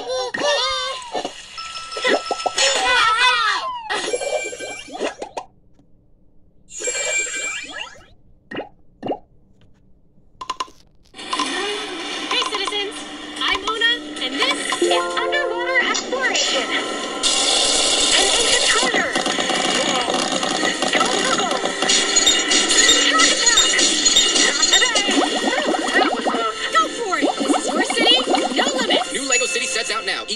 Oh,